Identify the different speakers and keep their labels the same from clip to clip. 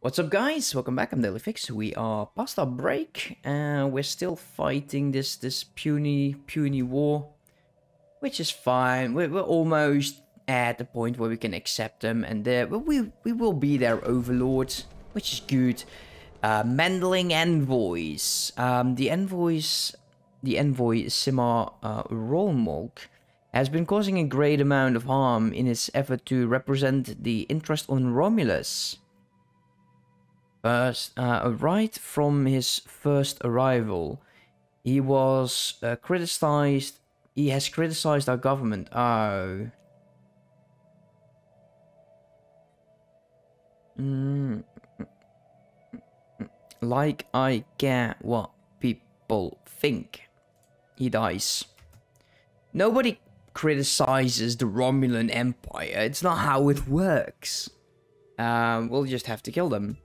Speaker 1: What's up guys? Welcome back, I'm DailyFix. We are past our break and we're still fighting this this puny puny war. Which is fine. We're, we're almost at the point where we can accept them and we, we will be their overlords, which is good. Uh, Mendling envoys. Um, the envoys, the envoy Simar uh, Rolmolk has been causing a great amount of harm in his effort to represent the interest on Romulus. First, uh, right from his first arrival, he was uh, criticized. He has criticized our government. Oh. Mm. Like I care what people think. He dies. Nobody criticizes the Romulan Empire. It's not how it works. Um, we'll just have to kill them.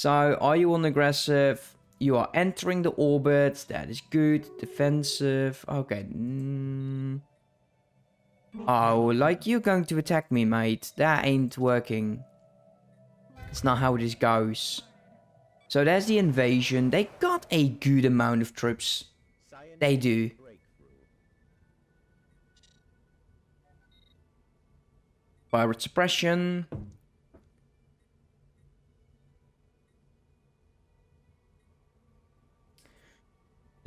Speaker 1: So, are you on aggressive? You are entering the orbit. That is good. Defensive. Okay. Mm. Oh, like you're going to attack me, mate. That ain't working. It's not how this goes. So there's the invasion. They got a good amount of troops. They do. Pirate suppression.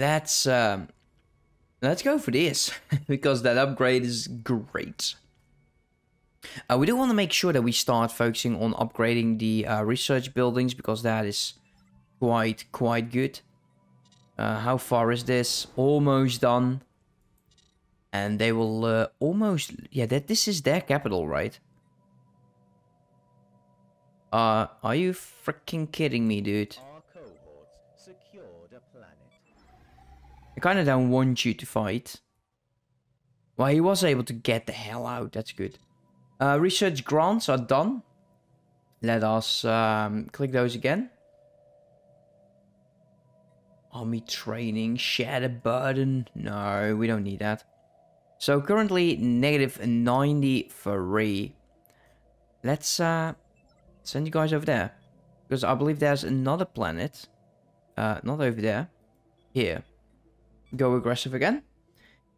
Speaker 1: Let's um, let's go for this because that upgrade is great. Uh, we do want to make sure that we start focusing on upgrading the uh, research buildings because that is quite quite good. Uh, how far is this? Almost done. And they will uh, almost yeah that this is their capital, right? Uh, are you freaking kidding me, dude? I kind of don't want you to fight. Well, he was able to get the hell out. That's good. Uh, research grants are done. Let us um, click those again. Army training, share the burden. No, we don't need that. So currently negative 93. Let's uh, send you guys over there. Because I believe there's another planet. Uh, not over there. Here go aggressive again.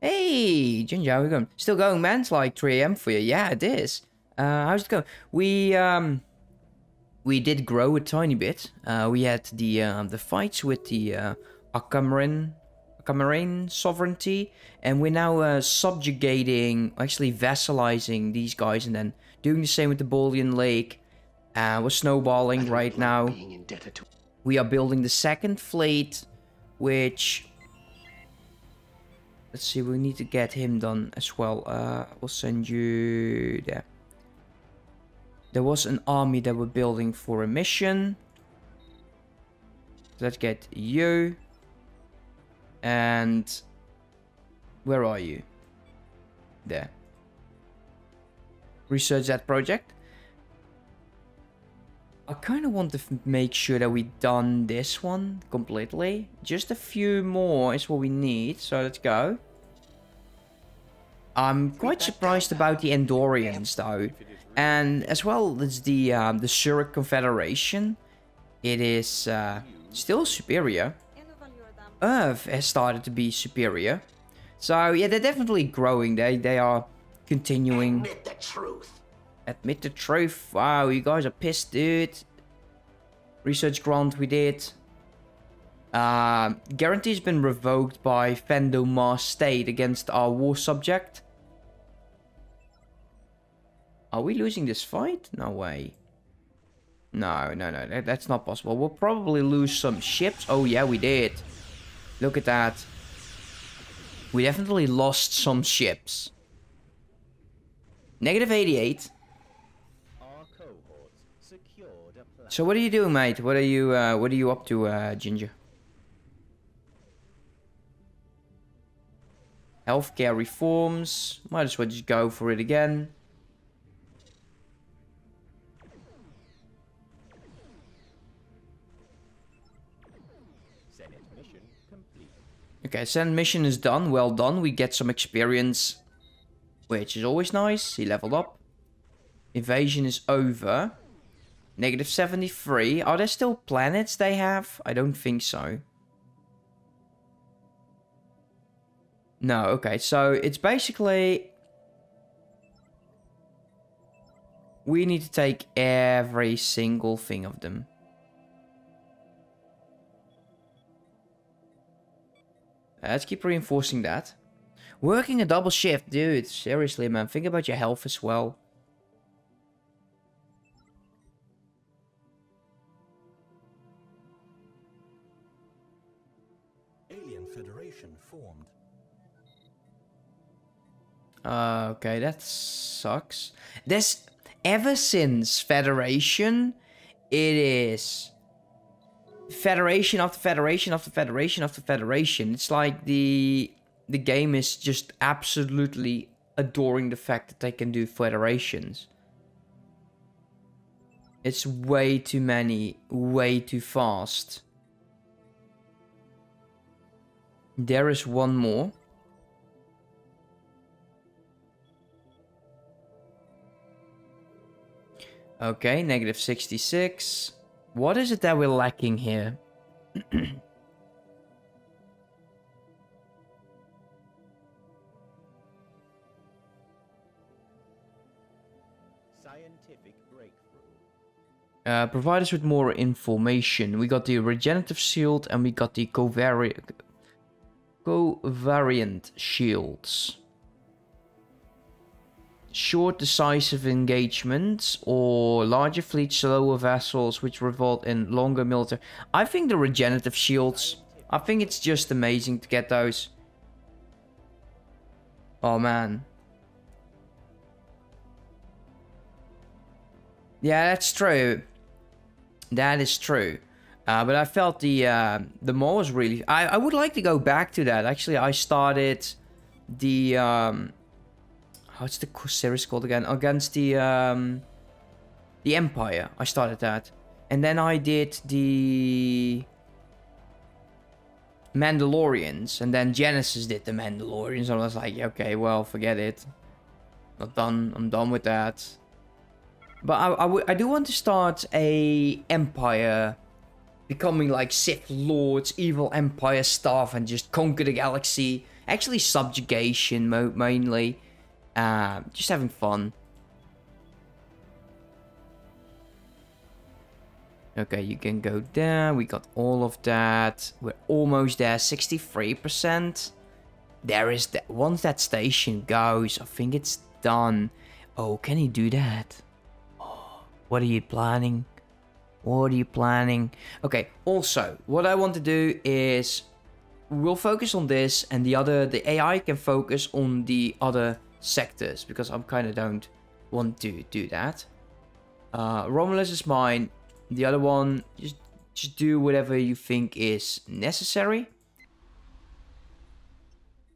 Speaker 1: Hey, Ginger, how we going? Still going, man? It's like 3 a.m. for you. Yeah, it is. Uh, how's it going? We, um, we did grow a tiny bit. Uh, we had the, uh, the fights with the, uh, Akamrin, Akamarain sovereignty, and we're now, uh, subjugating, actually vassalizing these guys, and then doing the same with the Bolian Lake. Uh, we're snowballing right now. We are building the second fleet, which Let's see, we need to get him done as well. Uh, we'll send you there. There was an army that we're building for a mission. Let's get you. And where are you? There. Research that project. I kind of want to make sure that we done this one completely. Just a few more is what we need, so let's go. I'm quite surprised about the Andorians though. And as well as the um, the Zurich Confederation, it is uh, still superior. Earth has started to be superior. So yeah, they're definitely growing. They they are continuing.
Speaker 2: Admit the truth.
Speaker 1: Admit the truth. Wow, you guys are pissed, dude. Research grant we did. Uh, guarantee's been revoked by Fendo Mars State against our war subject. Are we losing this fight? No way. No, no, no, that, that's not possible. We'll probably lose some ships. Oh yeah, we did. Look at that. We definitely lost some ships. Negative 88. So what are you doing, mate? What are you uh, what are you up to, uh, Ginger? Healthcare reforms. Might as well just go for it again. Okay, send mission is done. Well done. We get some experience, which is always nice. He leveled up. Invasion is over. Negative 73. Are there still planets they have? I don't think so. No, okay. So it's basically... We need to take every single thing of them. Let's keep reinforcing that. Working a double shift, dude. Seriously, man. Think about your health as well.
Speaker 2: Alien Federation formed.
Speaker 1: Uh, okay, that sucks. This ever since Federation, it is Federation after Federation after Federation after Federation. It's like the the game is just absolutely adoring the fact that they can do federations. It's way too many, way too fast. There is one more. Okay, negative 66. What is it that we're lacking here?
Speaker 2: Scientific breakthrough.
Speaker 1: Uh, provide us with more information. We got the regenerative shield and we got the covari covariant shields. Short decisive engagements or larger fleets, slower vessels, which result in longer military. I think the regenerative shields. I think it's just amazing to get those. Oh man. Yeah, that's true. That is true. Uh, but I felt the uh, the mall was really. I I would like to go back to that. Actually, I started the um, what's the series called again? Against the um, the Empire. I started that, and then I did the Mandalorians, and then Genesis did the Mandalorians. I was like, okay, well, forget it. Not done. I'm done with that. But I, I, I do want to start a Empire becoming like Sith Lords, evil Empire stuff, and just conquer the galaxy. Actually, subjugation mainly. Uh, just having fun. Okay, you can go there. We got all of that. We're almost there. 63%. There is that. Once that station goes, I think it's done. Oh, can he do that? What are you planning? What are you planning? Okay, also, what I want to do is we'll focus on this and the other, the AI can focus on the other sectors because I'm kind of don't want to do that. Uh, Romulus is mine. The other one, just, just do whatever you think is necessary.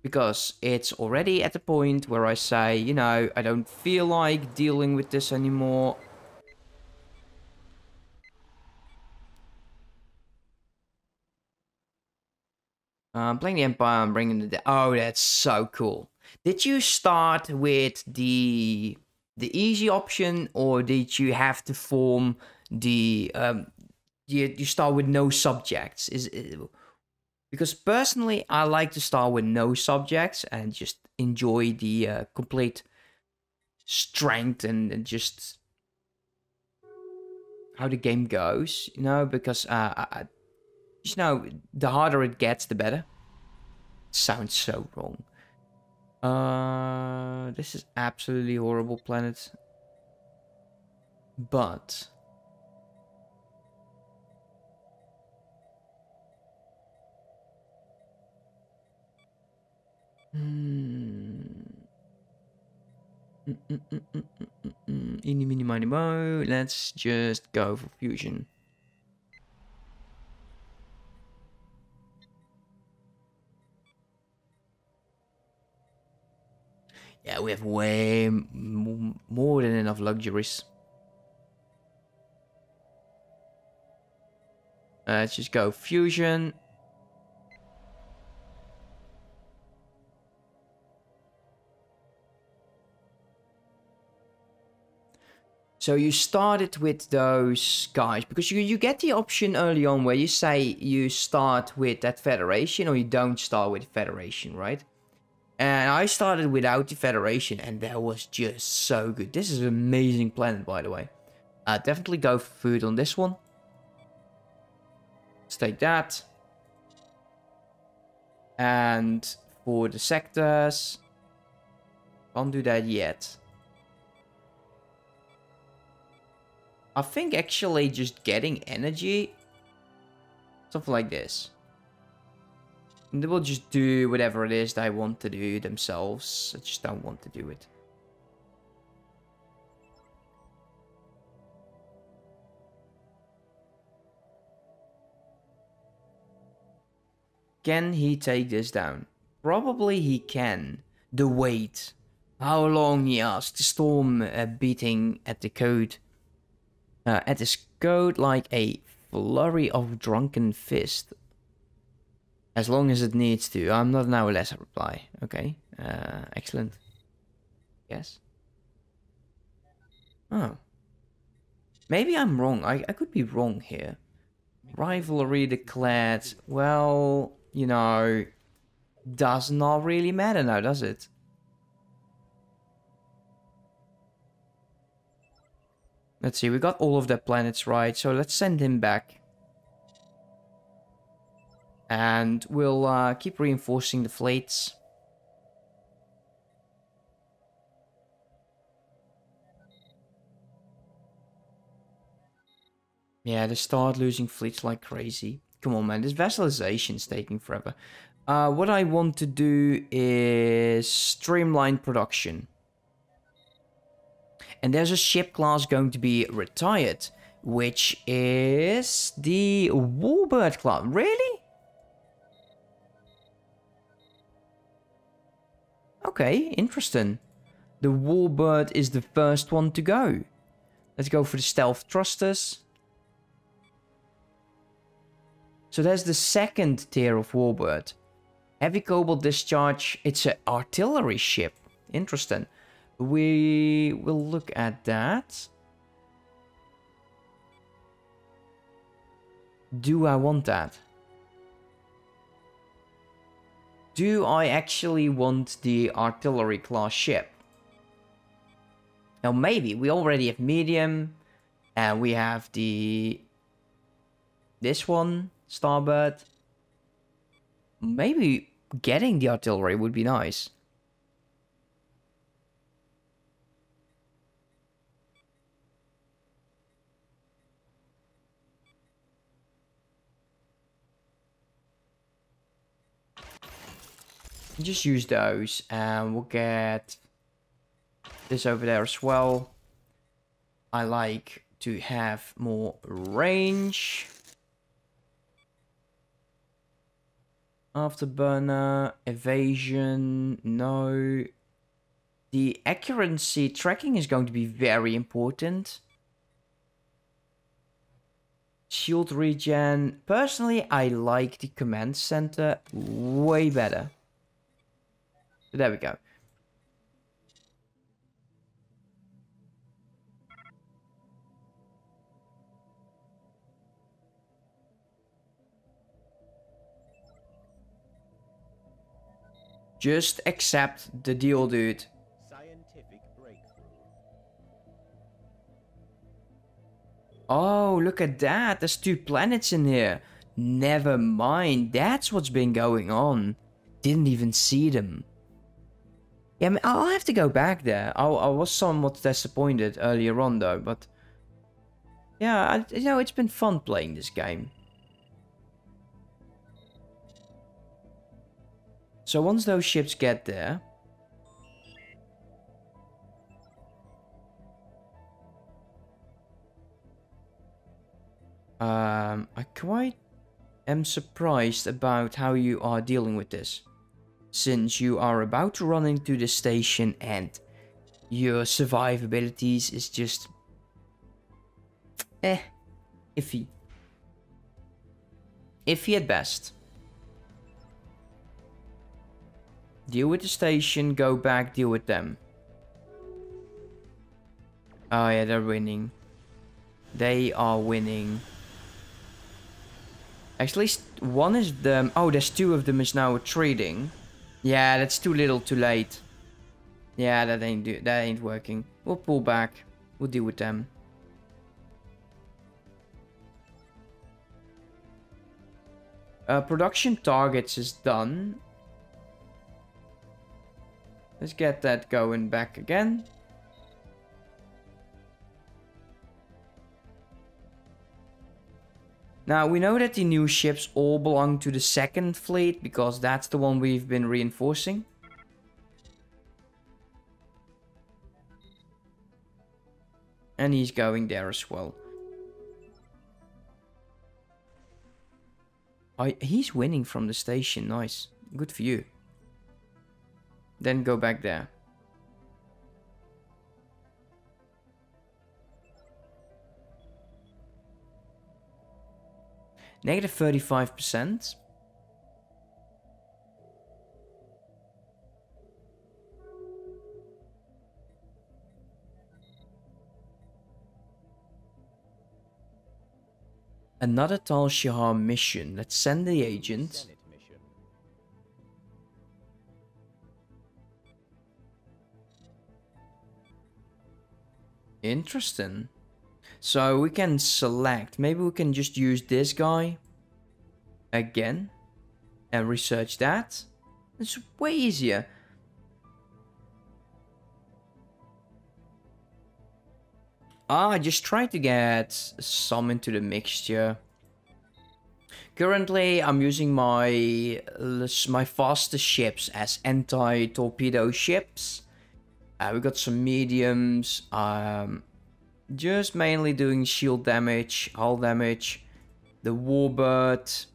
Speaker 1: Because it's already at the point where I say, you know, I don't feel like dealing with this anymore. I'm playing the Empire I'm bringing the... Oh, that's so cool. Did you start with the the easy option or did you have to form the... Um, you, you start with no subjects? Is it, Because personally, I like to start with no subjects and just enjoy the uh, complete strength and, and just how the game goes, you know, because uh, I, you know, the harder it gets, the better. sounds so wrong. Uh, this is absolutely horrible planet. But... Hmm. Mm -mm -mm -mm -mm -mm. Mo. Let's just go for fusion. Yeah, we have way more than enough luxuries. Uh, let's just go fusion. So you started with those guys because you, you get the option early on where you say you start with that federation or you don't start with federation, right? And I started without the federation and that was just so good. This is an amazing planet, by the way. Uh, definitely go for food on this one. Let's take that. And for the sectors, can't do that yet. I think actually just getting energy, something like this. And they will just do whatever it is they want to do themselves. I just don't want to do it. Can he take this down? Probably he can. The weight. How long he asked. The storm uh, beating at the code. Uh, at his code like a flurry of drunken fist. As long as it needs to. I'm not now a lesser reply. Okay. Uh, excellent. Yes. Oh. Maybe I'm wrong. I, I could be wrong here. Rivalry declared. Well, you know, does not really matter now, does it? Let's see, we got all of the planets right, so let's send him back. And we'll uh, keep reinforcing the fleets. Yeah, they start losing fleets like crazy. Come on, man. This vassalization is taking forever. Uh, what I want to do is streamline production. And there's a ship class going to be retired, which is the Warbird class. Really? Okay, interesting. The Warbird is the first one to go. Let's go for the Stealth Thrusters. So there's the second tier of Warbird. Heavy Cobalt Discharge, it's an artillery ship. Interesting. We will look at that. Do I want that? Do I actually want the artillery class ship? Now maybe, we already have medium. And we have the... This one. Starbird. Maybe getting the artillery would be nice. Just use those and we'll get this over there as well. I like to have more range. Afterburner, evasion, no. The accuracy tracking is going to be very important. Shield regen. Personally, I like the command center way better. There we go. Just accept the deal, dude.
Speaker 2: Scientific breakthrough.
Speaker 1: Oh, look at that. There's two planets in here. Never mind. That's what's been going on. Didn't even see them. Yeah, I mean, I'll have to go back there. I, I was somewhat disappointed earlier on, though, but... Yeah, I, you know, it's been fun playing this game. So once those ships get there... Um, I quite am surprised about how you are dealing with this. Since you are about to run into the station and your survivabilities is just... Eh, iffy. Iffy at best. Deal with the station, go back, deal with them. Oh yeah, they're winning. They are winning. Actually, one is them. Oh, there's two of them is now trading. Yeah, that's too little, too late. Yeah, that ain't do that ain't working. We'll pull back. We'll deal with them. Uh, production targets is done. Let's get that going back again. Now, we know that the new ships all belong to the second fleet, because that's the one we've been reinforcing. And he's going there as well. I, he's winning from the station, nice. Good for you. Then go back there. Negative 35%. Another Tal Shiar mission. Let's send the agent. Interesting. So we can select. Maybe we can just use this guy again and research that. It's way easier. Ah, I just tried to get some into the mixture. Currently, I'm using my my fastest ships as anti-torpedo ships. Uh, we got some mediums. Um, just mainly doing shield damage, hull damage. The Warbird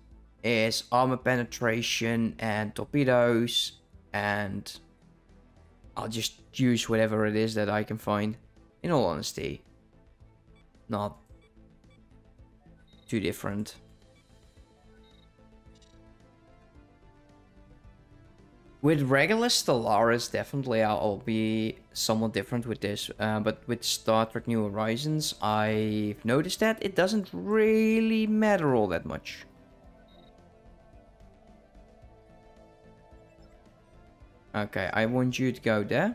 Speaker 1: is armor penetration and torpedoes. And I'll just use whatever it is that I can find. In all honesty, not too different. With regular Stellaris, definitely I'll be somewhat different with this. Uh, but with Star Trek New Horizons, I've noticed that it doesn't really matter all that much. Okay, I want you to go there.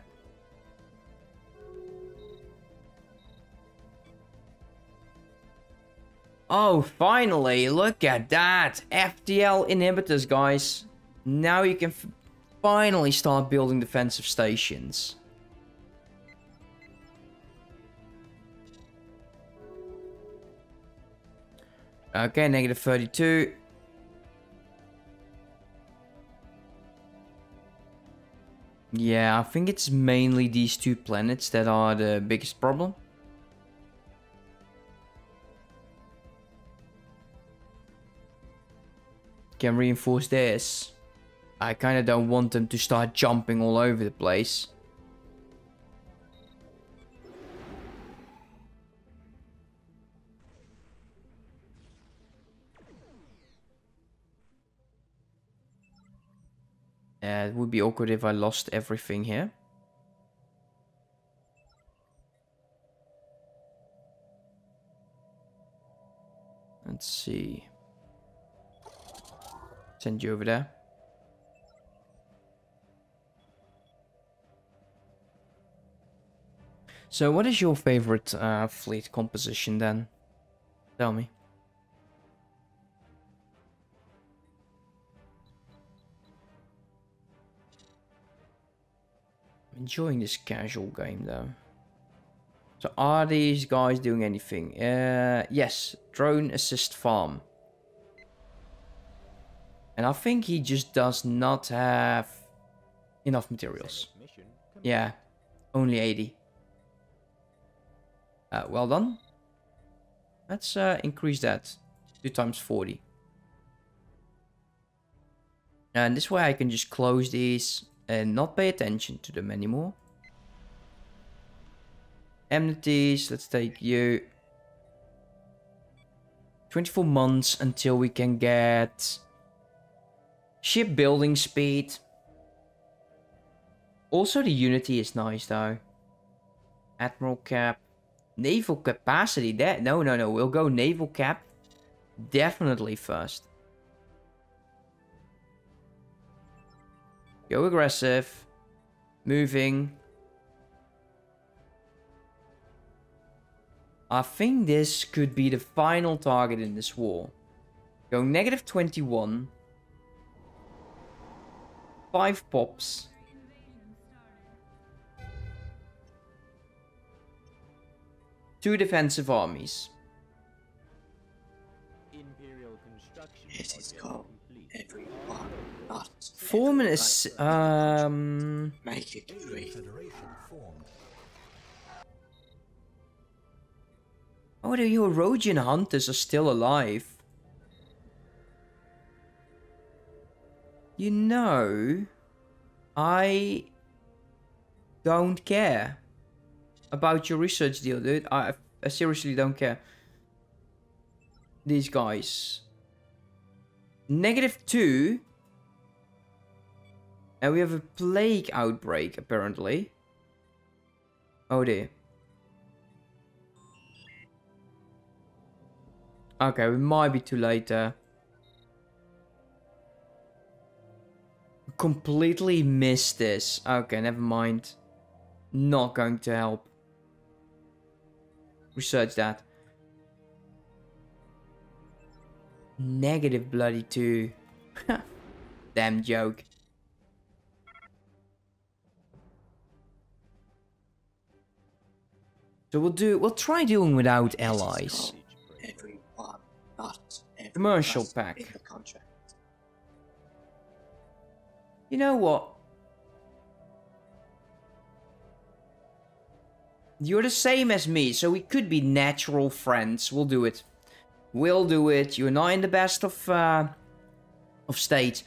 Speaker 1: Oh, finally, look at that. FTL inhibitors, guys. Now you can finally start building defensive stations. Okay, negative 32. Yeah, I think it's mainly these two planets that are the biggest problem. Can reinforce this. I kind of don't want them to start jumping all over the place. Uh, it would be awkward if I lost everything here. Let's see. Send you over there. So what is your favorite uh, fleet composition then? Tell me. I'm enjoying this casual game though. So are these guys doing anything? Uh, yes, drone assist farm. And I think he just does not have enough materials.
Speaker 2: Senate mission. complete.
Speaker 1: Yeah, only 80. Uh, well done. Let's uh, increase that. 2 times 40. And this way I can just close these and not pay attention to them anymore. Amenities, let's take you. 24 months until we can get shipbuilding speed. Also the Unity is nice though. Admiral cap. Naval capacity. That no, no, no. We'll go naval cap. Definitely first. Go aggressive. Moving. I think this could be the final target in this war. Go negative 21. 5 pops. Two defensive armies.
Speaker 2: Imperial construction
Speaker 3: It is called
Speaker 2: complete.
Speaker 3: everyone not
Speaker 1: Form an ass- um
Speaker 3: make it free.
Speaker 1: Oh, the Eurasian hunters are still alive. You know, I don't care about your research deal, dude. I, I seriously don't care. These guys. Negative two. And we have a plague outbreak, apparently. Oh dear. Okay, we might be too late. Completely missed this. Okay, never mind. Not going to help. Research that. Negative bloody two. Damn joke. So we'll do we'll try doing without allies.
Speaker 3: Everyone not everyone
Speaker 1: Commercial pack.
Speaker 3: be in the contract.
Speaker 1: You know what? You're the same as me, so we could be natural friends. We'll do it. We'll do it. You're not in the best of uh, of state.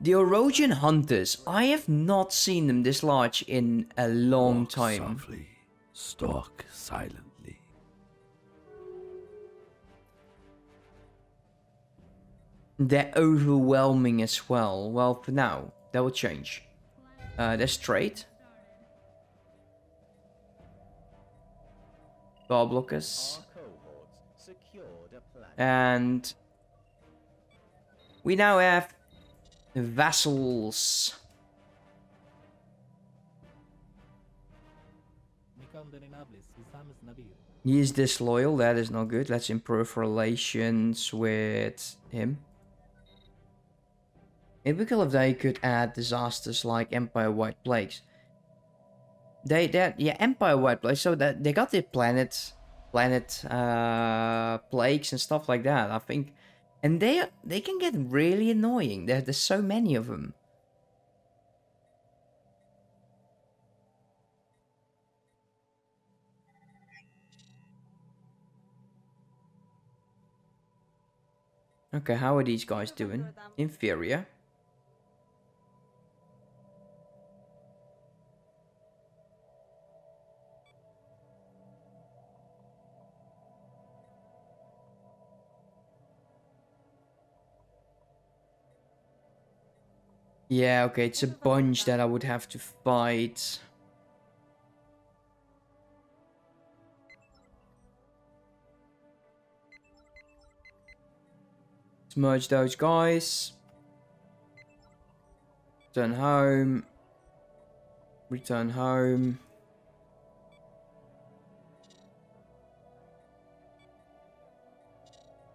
Speaker 1: The Eurasian hunters. I have not seen them this large in a long
Speaker 4: Walk
Speaker 1: time.
Speaker 4: Softly, stalk silently.
Speaker 1: They're overwhelming as well. Well, for now, that will change. Uh, they're straight.
Speaker 2: A planet.
Speaker 1: And we now have vassals. He is disloyal, that is not good. Let's improve relations with him. It'd be cool if they could add disasters like Empire White Plagues. They that yeah, empire wide Plagues, so that they got the planet planet uh plagues and stuff like that, I think. And they they can get really annoying. There, there's so many of them. Okay, how are these guys doing? Inferior. Yeah, okay, it's a bunch that I would have to fight. Let's merge those guys. Return home. Return home.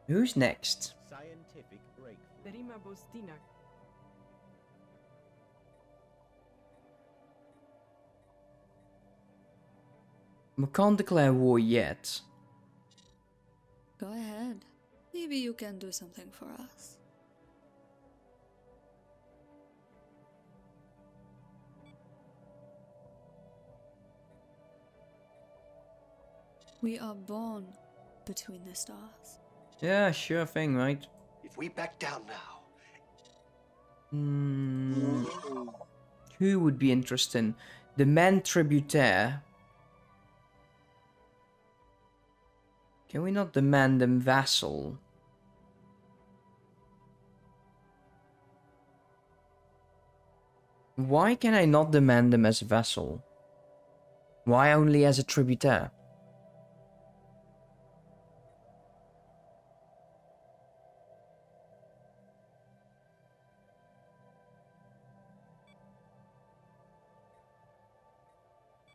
Speaker 1: Who's next?
Speaker 2: Scientific breakthrough.
Speaker 1: We can't declare war yet.
Speaker 5: Go ahead. Maybe you can do something for us. We are born between the stars.
Speaker 1: Yeah, sure thing, right?
Speaker 6: If we back down now,
Speaker 1: Hmm. Who would be interesting? The man tributaire. Can we not demand them vassal? Why can I not demand them as vassal? Why only as a tributaire?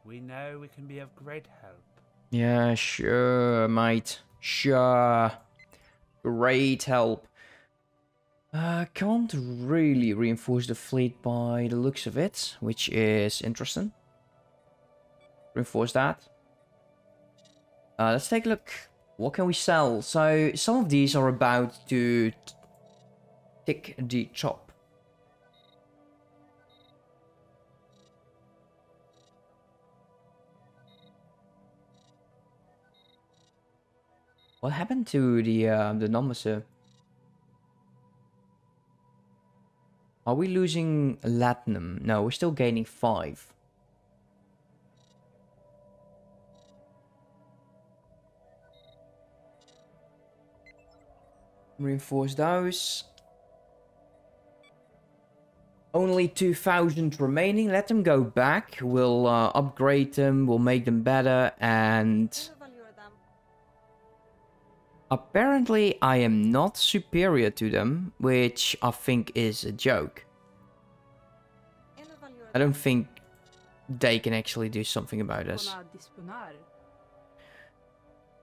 Speaker 4: We know we can be of great help.
Speaker 1: Yeah, sure, mate. Sure. Great help. Uh, can't really reinforce the fleet by the looks of it, which is interesting. Reinforce that. Uh, let's take a look. What can we sell? So, some of these are about to tick the chop. What happened to the uh, the numbers? Uh? Are we losing Latinum? No, we're still gaining five. Reinforce those. Only 2,000 remaining. Let them go back. We'll uh, upgrade them. We'll make them better. And apparently I am not superior to them. Which I think is a joke. I don't think they can actually do something about us.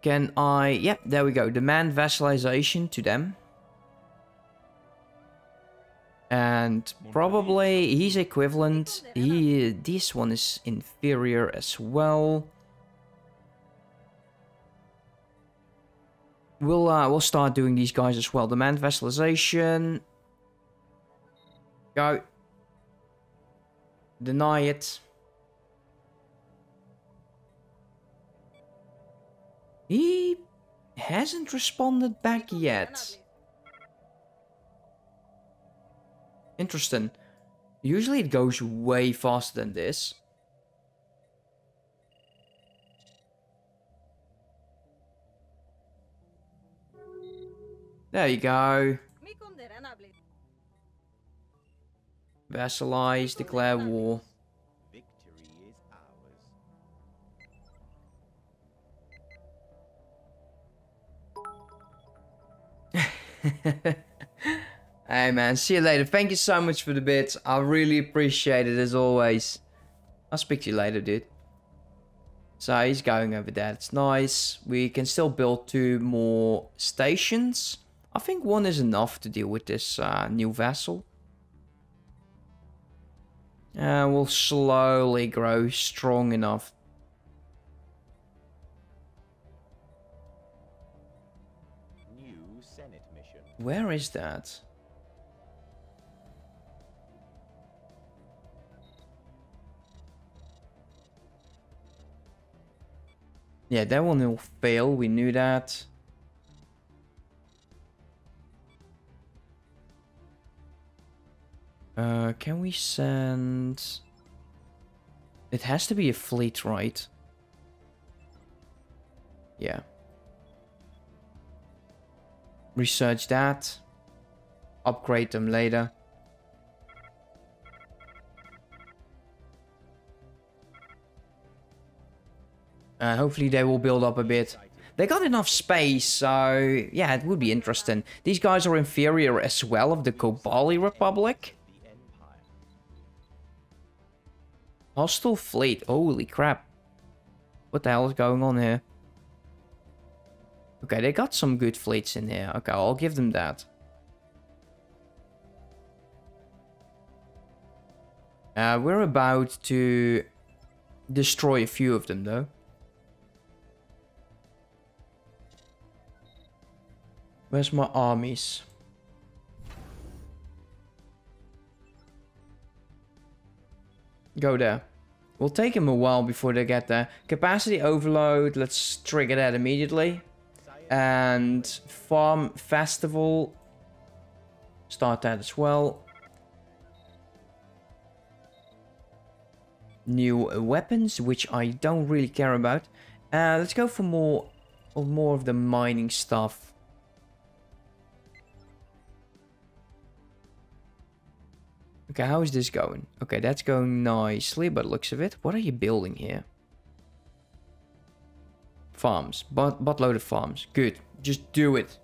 Speaker 1: Can I... Yep, there we go. Demand vassalization to them. And probably he's equivalent. He, this one is inferior as well. We'll uh, we'll start doing these guys as well. Demand vassalization. Go. Deny it. He hasn't responded back yet. Interesting. Usually it goes way faster than this. There you go. Vassalize, declare war.
Speaker 2: Victory is ours.
Speaker 1: hey man, see you later. Thank you so much for the bits. I really appreciate it as always. I'll speak to you later, dude. So he's going over there. It's nice. We can still build two more stations. I think one is enough to deal with this uh, new vessel. And we'll slowly grow strong enough.
Speaker 2: New Senate mission.
Speaker 1: Where is that? Yeah, that one will fail. We knew that. Uh, can we send... It has to be a fleet, right? Yeah. Research that. Upgrade them later. And hopefully they will build up a bit. They got enough space, so yeah, it would be interesting. These guys are inferior as well of the Kobali Republic. Hostile fleet, holy crap. What the hell is going on here? Okay, they got some good fleets in here. Okay, I'll give them that. Uh, we're about to destroy a few of them, though. Where's my armies? Go there. Will take them a while before they get there. Capacity overload, let's trigger that immediately. And farm festival, start that as well. New weapons, which I don't really care about. Uh, let's go for more, or more of the mining stuff. Okay, how is this going? Okay, that's going nicely, but looks of it. What are you building here? Farms. But buttload of farms. Good. Just do it.